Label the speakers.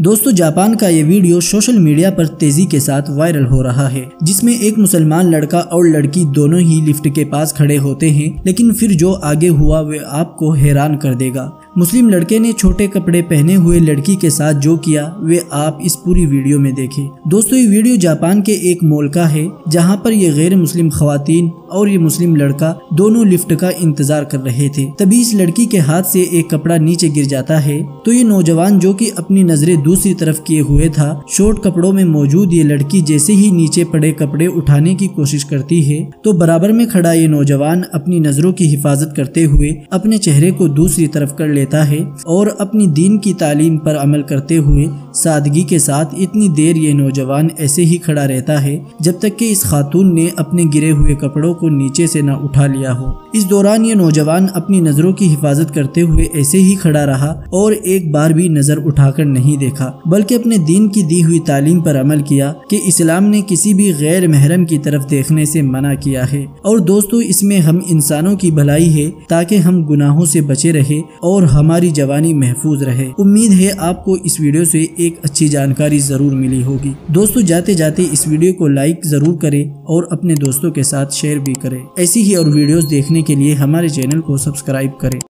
Speaker 1: दोस्तों, जापान का ये वीडियो सोशल मीडिया पर तेज़ी के साथ वायरल हो रहा है, जिसमें एक मुसलमान लड़का और लड़की दोनों ही लिफ्ट के पास खड़े होते हैं, लेकिन फिर जो आगे हुआ वे आपको हैरान कर देगा। मुस्लिम लड़के ने छोटे कपड़े पहने हुए लड़की के साथ जो किया, वे आप इस पूरी वीडियो में देखें। दोस्तों, ये वीडियो जापान के एक मॉल का है, जहाँ पर ये गैर मुस्लिम खातन और ये मुस्लिम लड़का दोनों लिफ्ट का इंतज़ार कर रहे थे। तभी इस लड़की के हाथ से एक कपड़ा नीचे गिर जाता है। तो ये नौजवान, जो कि अपनी नज़रें दूसरी तरफ़ किए हुए था, शॉर्ट कपड़ों में मौजूद ये लड़की जैसे ही नीचे पड़े कपड़े उठाने की कोशिश करती है तो बराबर में खड़ा ये नौजवान अपनी नज़रों की हिफाजत करते हुए अपने चेहरे को दूसरी तरफ़ कर लेता है और अपनी दीन की तालीम पर अमल करते हुए सादगी के साथ इतनी देर ये नौजवान ऐसे ही खड़ा रहता है, जब तक कि इस खातून ने अपने गिरे हुए कपड़ों को नीचे से न उठा लिया हो। इस दौरान ये नौजवान अपनी नज़रों की हिफाजत करते हुए ऐसे ही खड़ा रहा और एक बार भी नज़र उठाकर नहीं देखा, बल्कि अपने दीन की दी हुई तालीम पर अमल किया कि इस्लाम ने किसी भी गैर महरम की तरफ़ देखने से मना किया है। और दोस्तों, इसमें हम इंसानों की भलाई है, ताकि हम गुनाहों से बचे रहे और हमारी जवानी महफूज रहे। उम्मीद है आपको इस वीडियो से एक अच्छी जानकारी ज़रूर मिली होगी। दोस्तों जाते जाते इस वीडियो को लाइक ज़रूर करें और अपने दोस्तों के साथ शेयर भी करें। ऐसी ही और वीडियोस देखने के लिए हमारे चैनल को सब्सक्राइब करें।